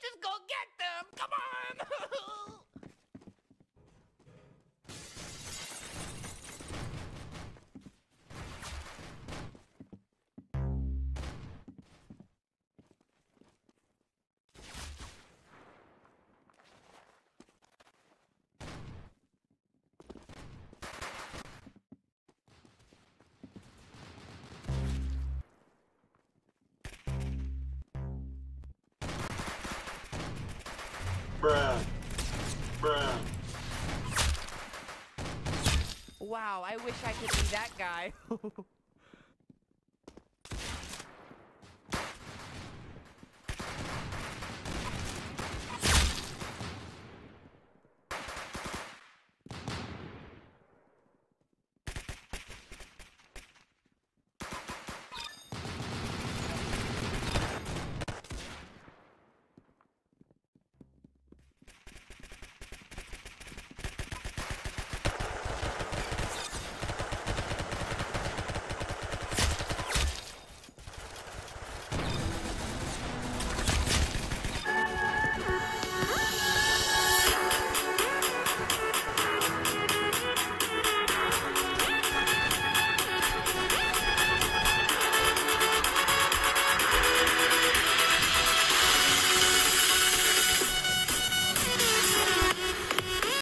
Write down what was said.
这。Bruh. Bruh. wow, I wish I could be that guy.